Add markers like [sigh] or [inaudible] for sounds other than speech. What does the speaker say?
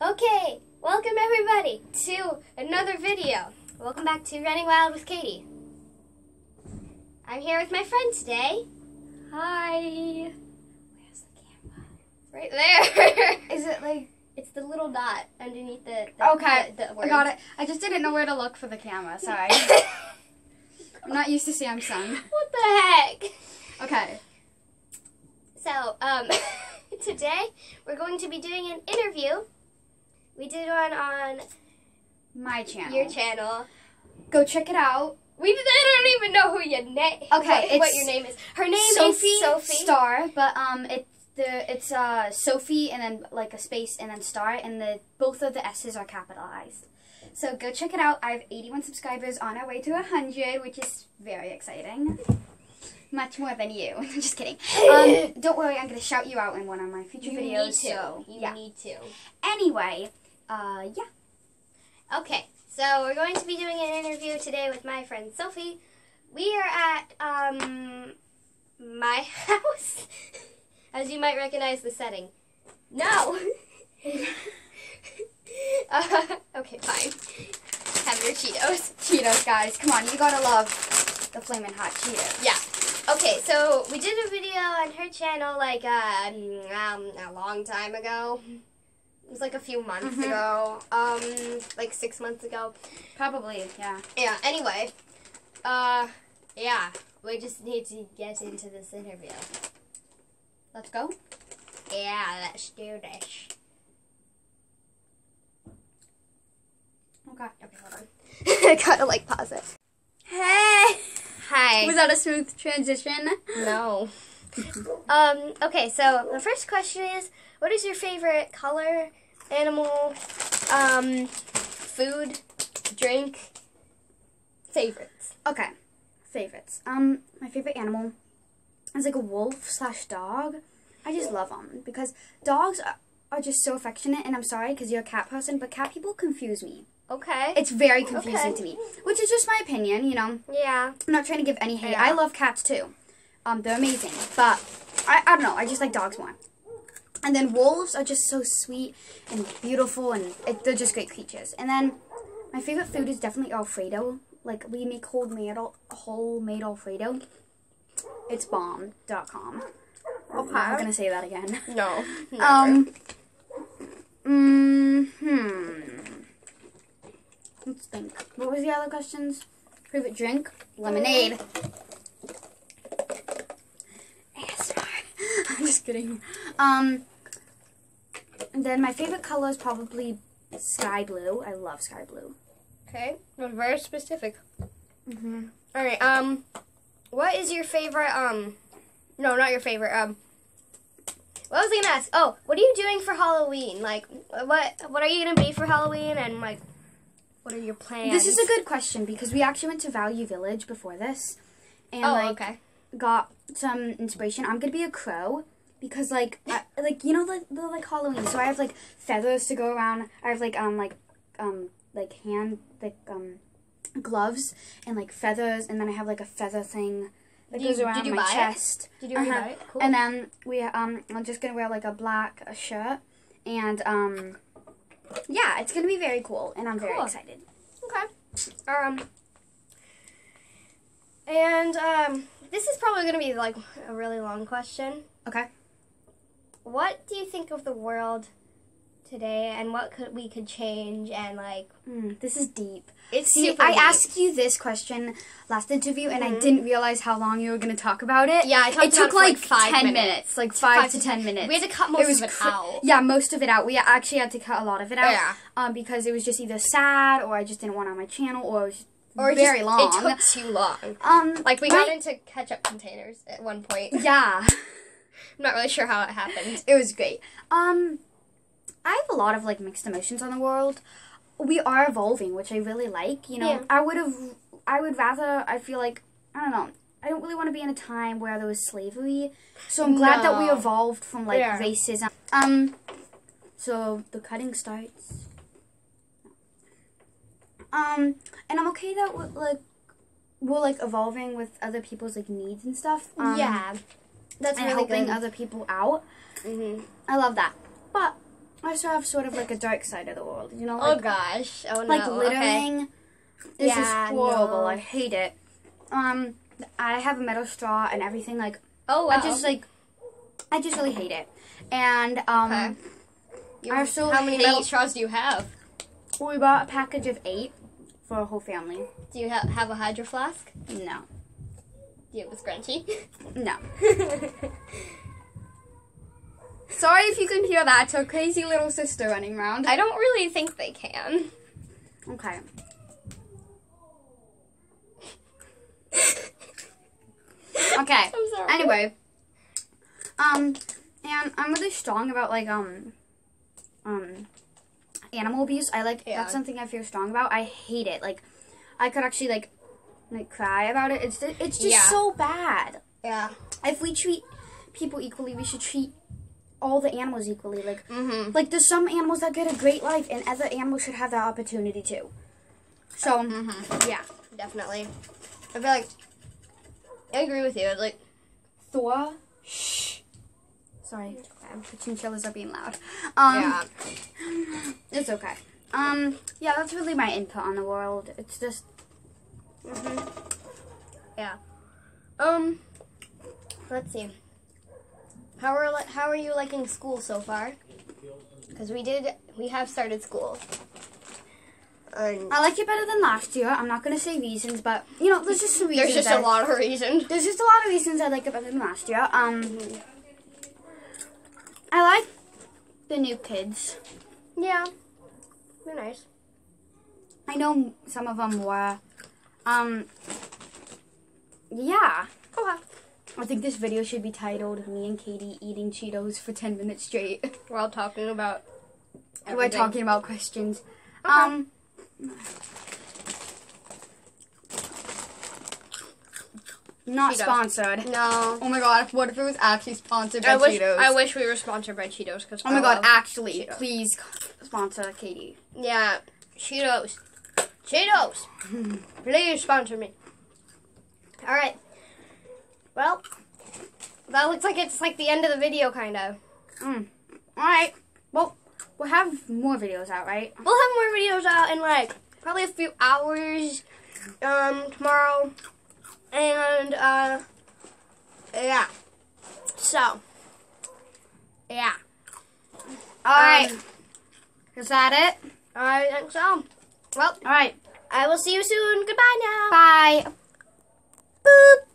Okay, welcome everybody to another video. Welcome back to Running Wild with Katie. I'm here with my friend today. Hi. Where's the camera? Right there. [laughs] Is it like it's the little dot underneath the, the okay? The, the I got it. I just didn't know where to look for the camera. Sorry. [laughs] I'm not used to Samsung. what the heck? Okay. So, um, [laughs] today we're going to be doing an interview. We did one on My channel. your channel. Go check it out. We I don't even know who your name. [laughs] Okay, what, what your name is. Her name Sophie, is Sophie. Star, but um, it's the it's uh Sophie and then like a space and then Star, and the both of the S's are capitalized. So go check it out. I have 81 subscribers on our way to 100, which is very exciting. Much more than you. [laughs] Just kidding. Um, [laughs] don't worry, I'm gonna shout you out in one of my future You videos. need to. So you yeah. need to. Anyway, uh, yeah. Okay, so we're going to be doing an interview today with my friend Sophie. We are at um my [laughs] house, as you might recognize the setting. No. [laughs] uh, okay, fine. Have your Cheetos. Cheetos, guys, come on, you gotta love the flaming hot Cheetos. Yeah. Okay, so we did a video on her channel like uh, um, a long time ago. It was like a few months Mhm. ago. Um, like six months ago. Probably, yeah. Yeah, anyway. Uh, yeah. We just need to get into this interview. Let's go. Yeah, let's do this. Okay. Okay, hold on. [laughs] I gotta like pause it. Hey! Hi. Was that a smooth transition? No. [laughs] um, okay, so the first question is what is your favorite color, animal, um, food, drink, favorites? Okay. Favorites. Um, my favorite animal is like a wolf slash dog. I just love them because dogs are, are just so affectionate. And I'm sorry because you're a cat person, but cat people confuse me. Okay. It's very confusing Okay. to me, which is just my opinion. You know, yeah. I'm not trying to give any hate. Yeah. I love cats too. Um, they're amazing, but I, I don't know. I just like dogs more. And then wolves are just so sweet and beautiful, and it, they're just great creatures. And then my favorite food is definitely Alfredo. Like we make homemade homemade Alfredo. It's bomb.com. I'm not gonna say that again. No. [laughs] Um. Mm, hmm. Let's think. What was the other questions? Favorite drink? Lemonade. ASMR. [laughs] I'm just kidding. Um. And then my favorite color is probably sky blue. I love sky blue. Okay. That's very specific. Mm-hmm. All right. Um, what is your favorite? Um, no, not your favorite. Um, what was I gonna ask? Oh, what are you doing for Halloween? Like, what what are you gonna be for Halloween? And like, what are your plans? This is a good question because we actually went to Value Village before this, and Oh, like okay. got some inspiration. I'm gonna be a crow because like I, like you know the, the like Halloween. So I have like feathers to go around. I have like um like um like hand like um gloves and like feathers, and then I have like a feather thing that Did goes you- around my buy it? chest. Did you Uh-huh. buy it? Cool. And then we um I'm just gonna wear like a black uh, shirt and um yeah it's gonna be very cool and I'm very excited. Okay. Um. And um, this is probably gonna be like a really long question. Okay. What do you think of the world today, and what could we could change, and like Mm, this is deep. it's See, super I deep. asked you this question last interview, and I Mhm. didn't realize how long you were going to talk about it. Yeah, I talked it about took it like, like, five ten minutes. like five, Five to to ten minutes. We had to cut most was of it cr- out. Yeah, most of it out. We actually had to cut a lot of it out. Yeah. Um, because it was just either sad, or I just didn't want it on my channel, or it was Or very just, long. It took too long. um, Like we got into ketchup containers at one point. Yeah, [laughs] I'm not really sure how it happened. it was great. Um, I have a lot of like mixed emotions on the world. We are evolving, which I really like. You know, Yeah. I would have, I would rather. I feel like I don't know. I don't really want to be in a time where there was slavery. So I'm glad that we evolved from like Yeah. racism. Um, so the cutting starts. Um, and I'm okay that we're, like we're like evolving with other people's like needs and stuff. Um, yeah, that's and really helping good. other people out. hmm I love that. But I also have sort of like a dark side of the world. You know, Oh gosh. Oh no. like okay. littering is Yeah, just horrible. no. I hate it. Um, I have a metal straw and everything. Like Oh wow. I just like, I just really hate it. And um, Okay. You- I also how many hate- metal straws do you have? we bought a package of eight for a whole family. Do you ha- have a hydro flask? No, Have a scrunchie? no. Sorry if you can hear that. It's our crazy little sister running around. I don't really think they can. Okay. Okay. [laughs] I'm sorry. Anyway, um, and I'm really strong about like um, um, animal abuse. I like Yeah. that's something I feel strong about. I hate it. Like, I could actually like, like cry about it. It's it's just Yeah. so bad. Yeah. If we treat people equally, we should treat all the animals equally. Like, Mm-hmm. like there's some animals that get a great life, and other animals should have that opportunity too. So, Mm-hmm. yeah. Definitely. I feel like I agree with you. It's Like Thor. Shh. Sorry, the chinchillas are being loud. Um, yeah. [laughs] it's okay. Um, yeah, that's really my input on the world. It's just Mm-hmm. Yeah. Um. Let's see. How are how are you liking school so far? Because we did we have started school. And I like it better than last year. I'm not gonna say reasons, but you know, there's just some reasons. there's just a lot of reasons. There's just a lot of reasons I like it better than last year. Um, I like the new kids. Yeah. They're nice. I know some of them were. Um, yeah. Okay. I think this video should be titled "Me and Katie eating Cheetos for 10 minutes straight." [laughs] We're all talking about. We're talking about questions. Okay. Um, not Cheetos. sponsored. No. Oh my god! What if it was actually sponsored by I wish Cheetos? I wish we were sponsored by Cheetos because oh my god! Actually, Cheetos. please sponsor Katie. Yeah, Cheetos. Cheetos. Please sponsor me. All right. Well, that looks like it's like the end of the video, kind of. Mm. All right. Well, we'll have more videos out, right? We'll have more videos out in like probably a few hours um, tomorrow, and uh, yeah. So, yeah. All right. Is that it? I think so. Well, All right. I will see you soon. Goodbye now. Bye. Boop.